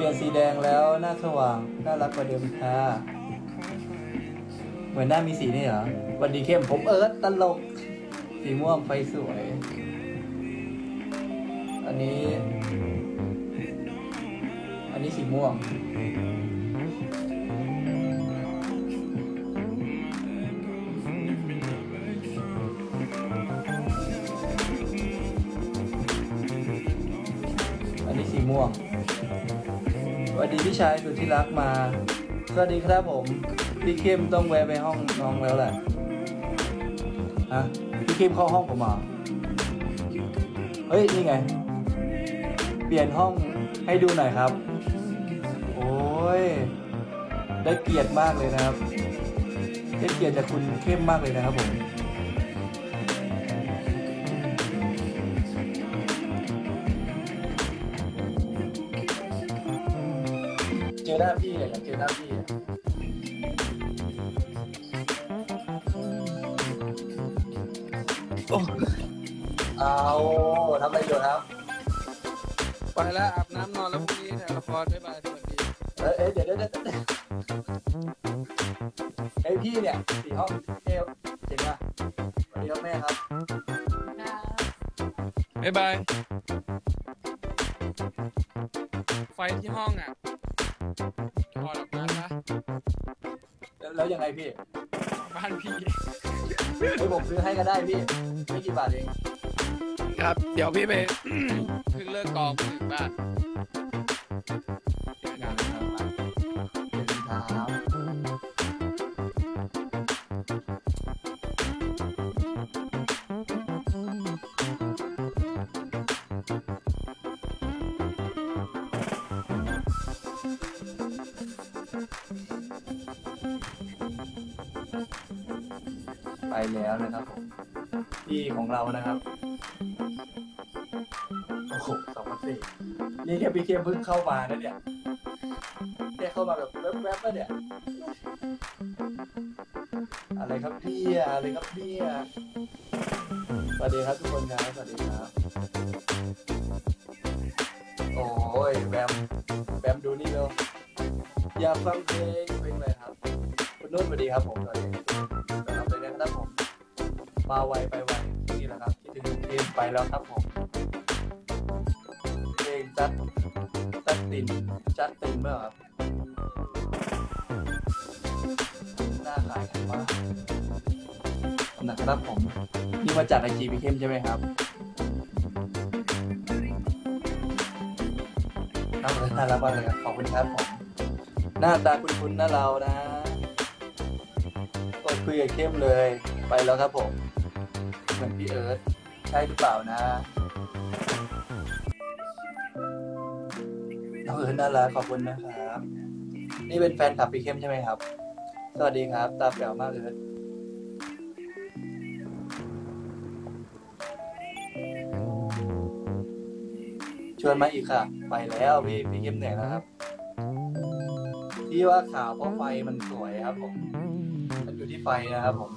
ลี่ยนสีแดงแล้วหน้าสว่างน่ารักกว่าเดิมค่ะ เหมือนหน้ามีสีนี่เหรอ วันดีเข้มผมเอิร์ธตลก สีม่วงไฟสวย อันนี้ อันนี้สีม่วง อันนี้สีม่วง วัสดีพี่ชายสุดที่รักมา สวัสดีครับผม พี่เข้มต้องแวะไปห้องน้องแล้วแหละฮะพี่เข้มเข้าห้องผมเหรอเฮ้ย นี่ไง เปลี่ยนห้องให้ดูหน่อยครับ โอ้ย ได้เกียรติมากเลยนะครับ ได้เกียรติจากคุณเข้มมากเลยนะครับผม อหน้าพี่อะอยากเจอหน้าพี่อะโอ้เอาทำอะไรอยู่ครับไปแล้วอาบน้ำนอนแล้วพรุ่งนี้ถ่ายละครบ๊ายบายสวัสดี เอ้ยเอ้ยเดี๋ยวเดี๋ยวเดี๋ยวเดี๋ยวไอยพี่เนี่ยสี่ห้องเอวเจ๋งอะสวัสดีครับแม่ครับ บ๊ายบาย ไฟที่ห้องอะ ถอดออกมาซะแล้วแล้วยังไงพี่บ้านพี่เฮ้ยผมซื้อให้ก็ได้พี่ ไม่กี่บาทเอง ครับ เดี๋ยวพี่ไป เพิ่งเลิกกองมาถึงบ้าน แล้วนะครับผมพี่ของเรานะครับโอ้โหสองพันสี่นี่แค่พี่เคมเพิ่งเข้ามานะเนี่ยแค่เข้ามาแบบแวบๆแล้วเนี่ยอะไรครับเนี่ยอะไรครับเนี่ยสวัสดีครับทุกคนครับสวัสดีครับโอ้ยแบมแบมดูนี่เร็วอยากฟังเพลงเพลงอะไรครับ คุณนุ่นสวัสดีครับผมสวัสดี มาไวไปไวนี่แหละครับคิดถึงเพลงไปแล้วครับผมเพลงจัดจัดตินจัดตินเมื่อครับหน้าขายกันมานะครับผมนี่มาจากไอจีพี่เข้มใช่ไหมครับน่ารักน่ารักมากเลยครับขอบคุณครับผมหน้าตาคุ้นๆน้าเรานะกดคุยกับเข้มเลยไปแล้วครับผม เหมือนพี่เอิร์ธใช่หรือเปล่านะ น้องเอิร์ธน่ารักขอบคุณนะครับ นี่เป็นแฟนคลับพี่เข้มใช่ไหมครับ สวัสดีครับ ตาแป๋วมากเอิร์ธชวนมาอีกค่ะ ไปแล้วพี่พี่เข้มเหนื่อยแล้วครับที่ว่าขาวเพราะไฟมันสวยครับผม มันอยู่ที่ไฟนะครับผม